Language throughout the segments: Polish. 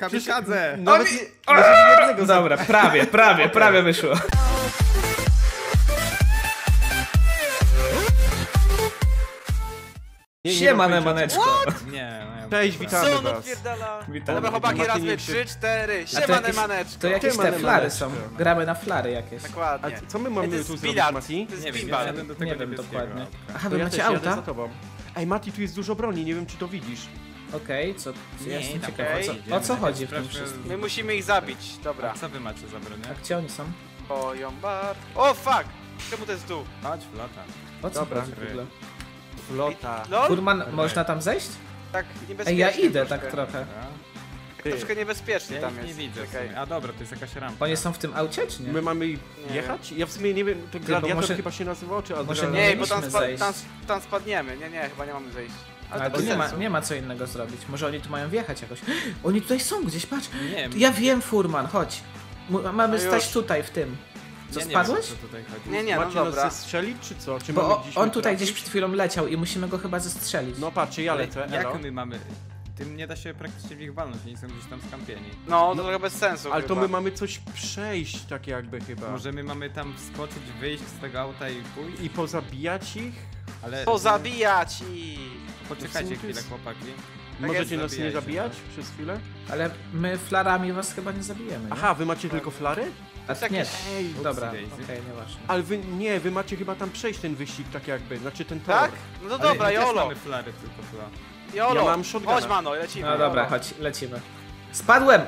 Kamikadze! Nawet nie, nie jednego Dobra, prawie, prawie, prawie wyszło. Nie, nie Siema, mam pojęcia, Nemaneczko. Nie, no ja... Cześć, witamy Co on was. odpierdala? Witam. Dobra, chłopaki, raz, nie trzy, cztery. A to Siemane jakieś, maneczko. to jakieś te flary są. Gramy na flary jakieś. Dokładnie. A co my mamy to tu jest zrobić, bilard. Mati? To jest Nie wiem, do tego Nie wiem niebieskiego dokładnie. Aha, To wy ja macie też jadę za auta? tobą. Ej, Mati, tu jest dużo broni, nie wiem czy to widzisz. Okej, co? Nie, Ja jestem tam ciekaw, o co, idziemy, o co chodzi w sprawdźmy- tym wszystkim? My musimy ich zabić. Dobra. A co wy macie za broń? A gdzie oni są? Boją bar. O, fuck! Czemu to jest tu? Chodź, flota. O co Dobra. chodzi w ogóle? Flota. Lol? Okej. można tam zejść? Tak Ej, niebezpiecznie ja idę troszkę. tak trochę. Ty, Troszkę niebezpiecznie Ja tam ich jest. nie widzę w Czekaj. sumie. A dobra, to jest jakaś rampa. Oni są w tym aucie, czy nie? my mamy Nie jechać? Ja w sumie nie wiem, to gladiator może- chyba się nazywał, czy może adrenalin? nie- Nie, bo tam, spa zejść. tam, tam spadniemy. Nie, nie, chyba nie mamy zejść. Ale Ale to nie ma, nie ma co innego zrobić. Może oni tu mają wjechać jakoś. Oni tutaj są gdzieś, patrz. Nie, Ja wiem, Furman, chodź. M- Mamy No stać tutaj, w tym. Co, ja nie spadłeś? Wiem, tutaj chodzi. Nie, nie, no Macie dobra. nas zestrzelić, czy co? Czy Bo on tutaj trafić? gdzieś przed chwilą leciał i musimy go chyba zestrzelić. No patrzcie, ja Ale lecę, elo. Jak my mamy... Tym nie da się praktycznie w ich walnąć, oni są gdzieś tam skampieni. No, to trochę bez sensu Ale to chyba. my mamy coś przejść, tak jakby chyba. Może my mamy tam wskoczyć, wyjść z tego auta i pójść? I pozabijać ich? Ale... Pozabijać i... Poczekajcie chwilę, chłopaki. Możecie nas nie zabijajcie, zabijać no. przez chwilę? Ale my flarami was chyba nie zabijemy. Nie? Aha, wy macie tylko flary? A tak nie. jest. Ej, Dobra, okej, nieważne. ale wy nie, wy macie chyba tam przejść ten wyścig tak jakby, znaczy ten tor. Tak? No Ale dobra, Jolo. mamy flary tylko fla. Jolo. Ja mam shotguna. Chodź, mano, lecimy. No dobra, chodź, lecimy. Spadłem!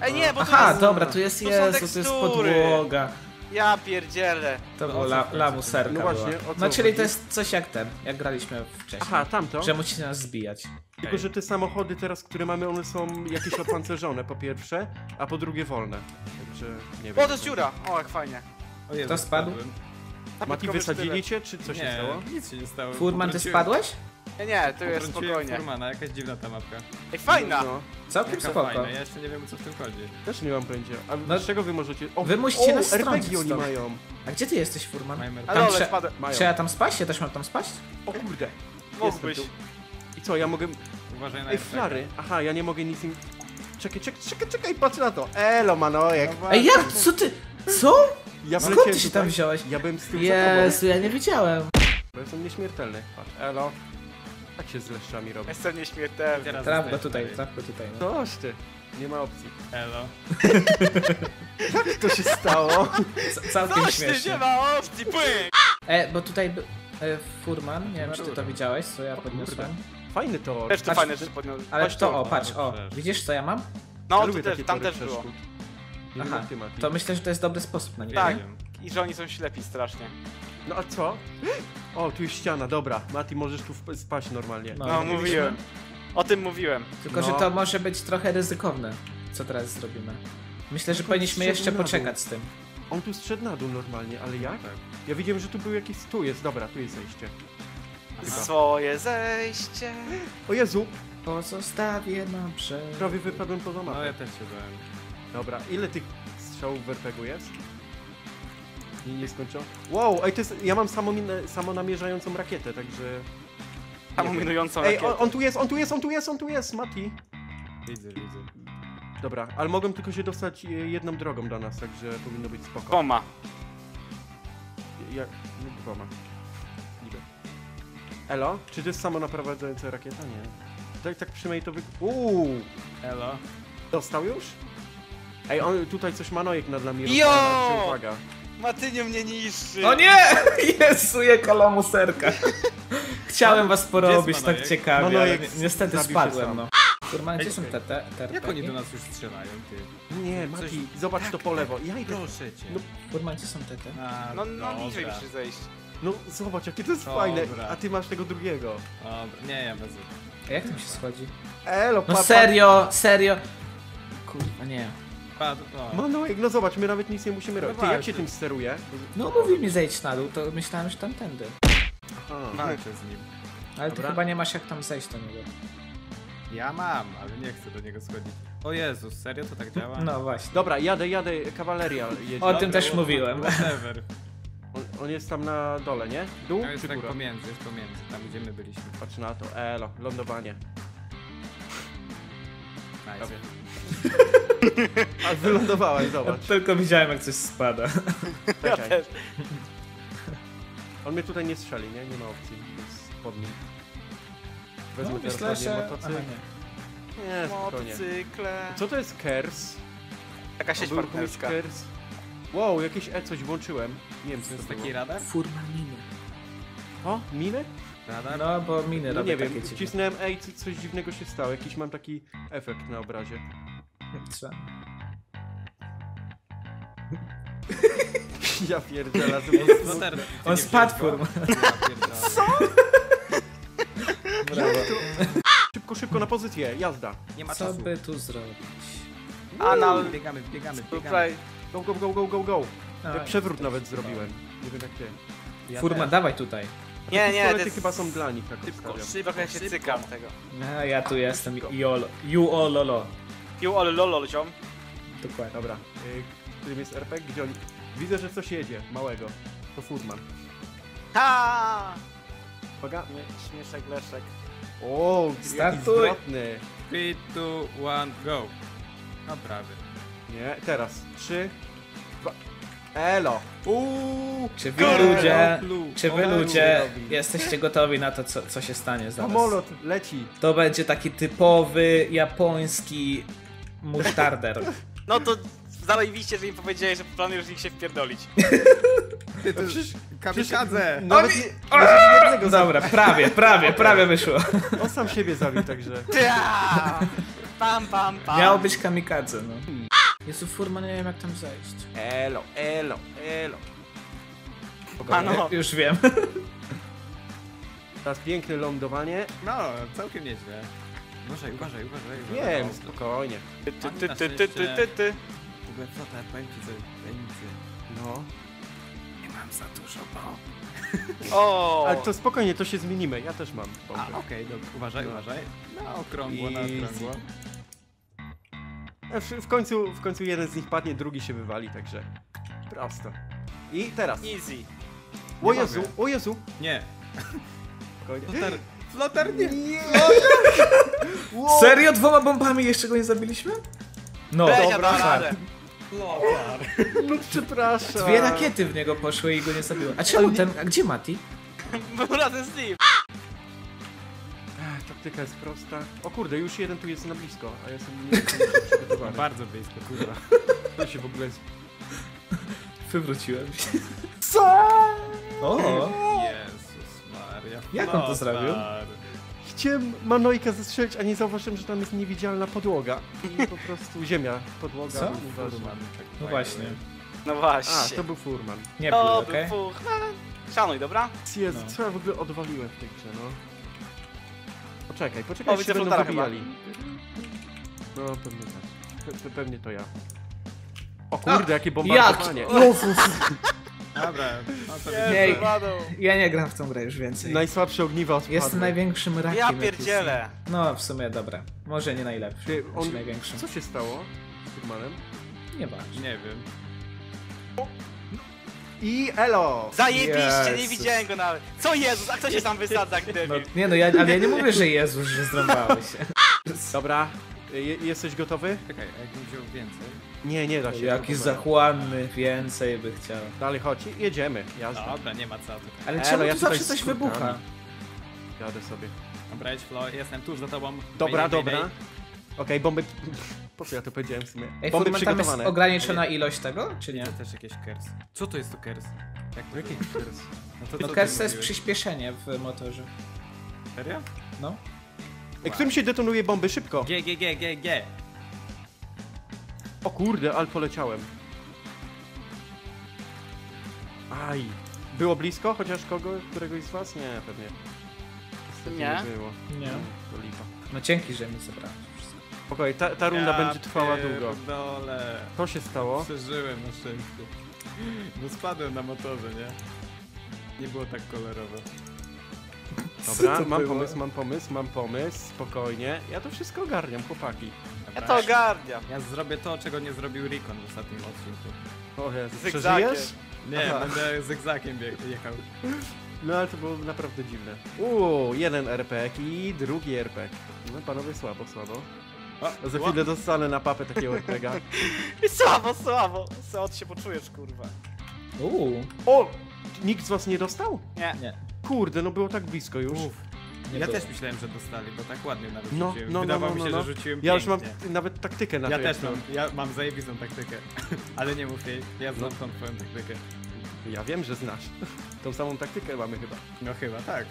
Ej, nie, bo Aha, jest... dobra, tu jest tu Jezu, to jest podłoga. Ja pierdzielę. To No, była o co la, lamuserka No właśnie, była. o co No czyli chodzi? to jest coś jak ten, jak graliśmy wcześniej. Aha, tamto. Że musicie nas zbijać. Tylko, że te samochody teraz, które mamy, one są jakieś opancerzone po pierwsze, a po drugie wolne. Także nie wiem. O, to jest dziura. O, jak fajnie. O Jezu, Kto spadł? spadłem. Mati, Napiętkowy wysadzili cię, czy co się nie, stało? nic się nie stało. Furman, ty spadłeś? Nie, nie, to jest potrąciłem spokojnie. Furmana, jakaś dziwna ta mapka. Ej, fajna. No, Całkiem Jaka spoko. fajna, ja jeszcze nie wiem o co w tym chodzi. też nie mam pojęcia. A No, z czego wy możecie... O, wy musicie o, nas strącić RPG oni stąd. mają. A gdzie ty jesteś, Furman? Majmer. Ale Tam ole, trze- spadłem. Mają. Czy ja tam spaść? Ja też mam tam spaść? O kurde. Mógłbyś. Jestem tu. I co, ja mogę... Uważaj na Ej, flary. Aha, ja nie mogę nic im... Czekaj, czekaj, czekaj, czekaj, patrz na to. Elo, manojek. No Ej, jak? Co ty? Co? Ja Skąd wleciałem ty się tutaj. tam wziąłeś? Ja byłem z tym tobą. Jezu, ja nie wiedziałem. Bo jestem nieśmiertelny. Patrz, elo. Tak się z leszczami robi. Jestem nieśmiertelny. Teraz Traf go tutaj, traf go tutaj. No. Toż ty. Nie ma opcji. Elo. Jak to się stało? C- Całkiem Coś ty, śmiesznie. nie ma opcji, pyk! E, bo tutaj by... E, Furman, nie wiem czy ty to widziałeś, co ja podniosłem. Fajny tor. Też to Patrz, fajne, że podniosłem. Ale Chodź to, tu. o, patrz, o. Widzisz co ja mam? No, Ja tu też, tam też było. Aha. To myślę, że to jest dobry sposób na nie. Tak. I że oni są ślepi strasznie. No a co? O, tu jest ściana, dobra. Mati, możesz tu wp- spaść normalnie. No. No, mówiliśmy. mówiłem. O tym mówiłem. Tylko, że No. to może być trochę ryzykowne, co teraz zrobimy. Myślę, że Tylko powinniśmy jeszcze na dół. poczekać z tym. On tu zszedł na dół normalnie, ale jak? Tak. Ja widziałem, że tu był jakiś... Tu jest, dobra, tu jest zejście. Chyba. Swoje zejście. O Jezu! Pozostawię na brzeg. Prawie wypadłem poza No mapę. ja też się bałem. Dobra, ile tych strzałów w RPG jest? Nie, nie skończą? Wow, ej, to jest... Ja mam samomin- samonamierzającą rakietę, także... Tam minującą Ej, rakietę. on, on tu jest, on tu jest, on tu jest, on tu jest, Mati! Widzę, widzę. Dobra, ale mogą tylko się dostać e, jedną drogą do nas, także powinno być spoko. Koma. Ja, nie dwoma. Niby. Elo? Czy to jest samo naprowadzająca rakieta? Nie. Tak, tak przynajmniej to wy... Uuu! Elo. Dostał już? Ej, on tutaj coś manojek nad nami Jo! rozwala, Uwaga. Matyniu mnie niszczy. O nie! Jezu, jaka lamuserka. Chciałem was porobić tak ciekawie, ale Manojek ni- niestety zabił się spadłem, sam. no. Kurwa, gdzie są te, te, te Jak oni do nas już strzelają, ty? Nie, Coś- Mati, zobacz to po lewo. Ja idę. Proszę cię. No, Kurwa, gdzie są te, te? A, No, no, dobra. niżej musisz zejść. No zobacz, jakie to jest Dobra. fajne. A ty masz tego drugiego. Dobra. Nie, ja bez... A jak tam się schodzi? Elo, No pa- serio, serio. Kurwa, nie. Pa- no. Manojek, no zobacz, my nawet nic nie musimy robić. Ty, jak się tym steruje? No mówił mi zejść na dół, to myślałem, że tamtędy. Aha. Walczę z nim. Ale ty Dobra. chyba nie masz jak tam zejść do niego. Ja mam, ale nie chcę do niego schodzić. O Jezus, serio to tak działa? No właśnie. Dobra, jadę, jadę, kawaleria jedzie. O tym też mówiłem. Whatever. On, on jest tam na dole, nie? Dół To jest czy tak góra? pomiędzy, jest pomiędzy, tam gdzie my byliśmy. Patrz na to, elo, lądowanie. Nice. Prawie. A wylądowałem, Ja zobacz. tylko widziałem jak coś spada. Ja Czekaj. też. On mnie tutaj nie strzeli, nie? Nie ma opcji, więc pod nim. Wezmę No, teraz myślę, że... motocykl. Aha, nie. Nie, spokojnie. Motocykle. Co to jest KERS? Taka sieć Był partnerska. KERS? Wow, jakieś E coś włączyłem. Nie wiem, co To jest taki radar? Furmaniny. O, miny? Radar? No, bo miny No robią nie wiem, takie dziwne. wcisnąłem E i co- coś dziwnego się stało. Jakiś mam taki efekt na obrazie. Trzeba. Ja pierdzielę, to było... On? Furman. Ja pierdolę. Brawo. Szybko, szybko, na pozycję, jazda. Nie ma Co czasu. by tu zrobić? Anal. Biegamy, biegamy, biegamy. Go, go, go, go, go, go. Ja przewrót nawet zrobiłem. Nie wiem jak ty. Ja Furman, też. dawaj tutaj. Nie, nie, to chyba są dla nich, tak Szybko, szybko, Trochę się szybko. cykam tego. A ja tu jestem. Jolo. You all lolo. You all lolo, ziom. Dokładnie. Dobra, y, którym jest RPG? Gdzie oni... Widzę, że coś jedzie, małego. To Furman. Ha! Uwaga. Śmie- Śmieszek, leszek. O, jaki Startuj. zwrotny. 3, 2, 1, go. No prawie. Nie, teraz. Trzy, dwa... Elo! Uuu, Czy wy ludzie, czy wy ludzie robi. jesteście gotowi na to, co, co się stanie zaraz? Samolot leci. To będzie taki typowy japoński musztarder. No to zarobiście, że im powiedziałeś, że planujesz ich się wpierdolić. Ty, to przecież- kamikadze. Nawet jednego Dobra, prawie, prawie, prawie wyszło. On sam siebie zabił, także... Pam, pam, pam. Miało być kamikadze, no. Jezu, Furman, nie wiem jak tam zejść. Elo, elo, elo. Ano. Już wiem. Teraz piękne lądowanie. No, całkiem nieźle. Uważaj, uważaj, uważaj. uważaj. Wiem, O, spokojnie. Ty, ty, ty, ty, ty, ty, ty, ty. W ogóle coś, tajemnicy. No. Nie mam za dużo bomb. O! Ale to spokojnie, to się zmienimy. Ja też mam A, okej, dobra, uważaj, No. uważaj. Na okrągło, na Easy. okrągło. W, w, końcu, w końcu jeden z nich padnie, drugi się wywali, także... Prosto. I teraz. Easy. O Nie Jezu, mogę. o Jezu. Nie. Spokojnie. Flotar, flotar nie. Wow. Serio? Dwoma bombami jeszcze go nie zabiliśmy? No, ja dobra. Flotar. No przepraszam. Dwie rakiety w niego poszły i go nie zabiło. A czemu ten, a gdzie Mati? Był razem z nim. Taktyka jest prosta. O kurde, już jeden tu jest na blisko, a ja jestem nie jestem przygotowany. Bardzo blisko, kurwa. To się w ogóle... Wywróciłem się. Co? O! Jezus Maria. Jak on to zrobił? Chciałem Manojka zestrzelić, a nie zauważyłem, że tam jest niewidzialna podłoga. I po prostu ziemia, podłoga. Co? Furman, tak No właśnie. No A, właśnie. to był Furman. Nie pluj, To okej? był. No, Szanuj, dobra? Jezu, No. co ja w ogóle odwaliłem w tej grze, no. Poczekaj, poczekaj, O, widzę będą flotara chyba. wybijali. No, pewnie tak. Pe pe pewnie to ja. O kurde, jakie bombardowanie. Jak? Dobra, no Nie. Wado. Ja nie gram w tą grę już więcej. Najsłabsze ogniwa odpadły. Jestem największym rakiem. Ja pierdzielę. jest. No, w sumie dobra. Może nie najlepszy, Ty, on... największym. Co się stało z Furmanem? Nieważne. nie wiem. I elo! Zajebiście, nie Jezus. widziałem go nawet. Co Jezus, a kto się tam wysadza, jak No, nie no, ja, ale ja nie mówię, że Jezus, że zrąbałeś się. Dobra, je jesteś gotowy? Czekaj, a jakbym wziął więcej? Nie, nie da się. Jaki zachłanny, więcej by chciał. Dalej chodź, jedziemy, jazda. Dobra, nie ma co. Ale Elo, czemu ja tu zawsze coś wybucha? Jadę sobie. Dobra, jedź Flo, jestem tuż za tobą. Dobra, Mayday, dobra. Okej, bomby... Po co ja to powiedziałem w sumie? Ej, bomby tam jest przygotowane. ograniczona ilość tego, czy nie? To też jakieś kers. Co to jest to kers? Jak to Jaki kurs? No to No kers to jest mówiłeś? przyspieszenie w motorze. Serio? No. Którym się detonuje bomby? Szybko! G, G, G, G, G. O kurde, ale poleciałem. Aj. Było blisko? Chociaż kogo? Któregoś z was? Nie, pewnie. Niestety Nie. nie było. Nie. To lipa. No dzięki, że mi zabrałeś. wszystko. Okej, ta, ta runda Ja będzie trwała długo. Pierdolę. To się stało. Przeżyłem na szczęście. No spadłem na motorze, nie? Nie było tak kolorowo. Dobra, Co to mam było? pomysł, mam pomysł, mam pomysł. Spokojnie. Ja to wszystko ogarniam, chłopaki. Ja to ogarniam. Ja zrobię to, czego nie zrobił Rikon w ostatnim odcinku. O Jezu, Zygzakiem. przeżyjesz? Nie, Aha. będę zygzakiem bieg- jechał. No ale to było naprawdę dziwne. Uuu, jeden RPG i drugi RPG. No panowie słabo, słabo. O, Za chwilę dostanę na papę takiego RPG. I słabo, słabo. Co ty się poczujesz, kurwa? Uuu. O! Nikt z was nie dostał? Nie. Nie. Kurde, no było tak blisko już. Uf. Nie Ja było. też myślałem, że dostali, bo tak ładnie nawet No, rzuciłem. no, no, Wydawało no, mi się, no, że no. rzuciłem Ja już mam pięknie. nawet taktykę na Ja to. też jak mam, ja mam zajebistą taktykę. Ale nie mów jej, ja znam tą twoją taktykę. to- Ja wiem, że znasz. Tą samą taktykę mamy chyba. No chyba tak.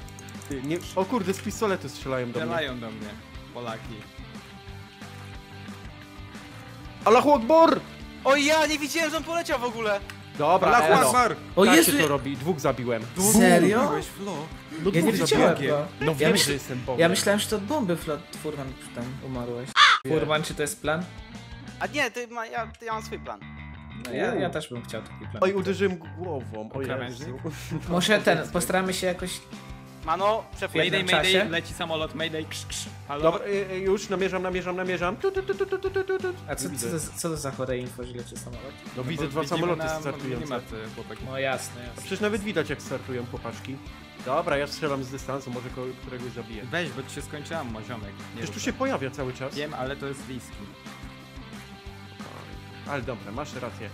Ty, nie... O kurde, z pistoletu strzelają do mnie. Strzelają do mnie, Polaki. Allahu Akbar! O ja, nie widziałem, że on poleciał w ogóle. Dobra, Allahu elo. Akbar! O tak Jezu! się to robi, dwóch zabiłem. Serio? Byłeś w lo. No Ja nie dwóch widziałem zabiłem. go. No Ja wiem, myśl- że jestem Bogiem. Ja myślałem, że to od bomby flot Furman tam umarłeś. Furman, czy to jest plan? A nie, ty ma, ja, ty, ja mam swój plan. No ja, ja też bym chciał taki plan. Oj, uderzyłem głową. O Krawężnik? Jezu. Może ten, postaramy się jakoś... Mano, jednym Mayday, mayday, czasie? leci samolot, mayday, krz, krz. Halo? Dobra, y, y, już namierzam, namierzam, namierzam. Tu, tu, tu, tu, tu, tu, tu, tu. A co, co, Widzę. to, co to za chore info, że leci samolot? No widzę bo dwa samoloty na startujące. No jasne, jasne. Przecież nawet widać jak startują chłopaczki. Dobra, ja strzelam z dystansu, może ko- któregoś zabiję. Weź, bo ci się skończyła moziomek. Nie Przecież tu rób się pojawia cały czas. Wiem, ale to jest liski. Ale dobra, masz rację.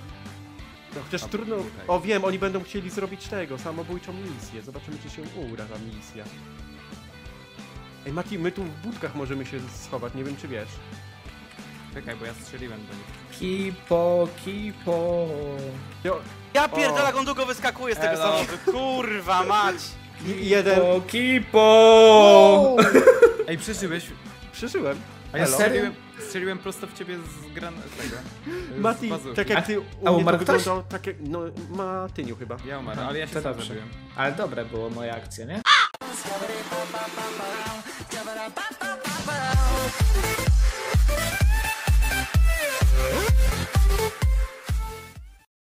No, chociaż A, trudno... O wiem, oni będą chcieli zrobić tego, samobójczą misję. Zobaczymy, czy się uda ta misja. Ej, Mati, my tu w budkach możemy się schować, nie wiem czy wiesz. Czekaj, bo ja strzeliłem do nich. Kipo, kipo. Jo, Ja pierdolę, jak on długo wyskakuje z tego Elo. samochodu. Kurwa mać. jeden... Kipo, kipo. Ej, przeżyłeś? Przeżyłem. A ja strzeliłem, strzeliłem prosto w ciebie z gran... tego. z Mati, tak jak ty u a mnie umarł to ktoś? wyglądało, tak jak... No, Matyniu chyba. Ja umarłem, ale ja się To sam dobrze. zabiłem. Ale dobre było moja akcja, nie?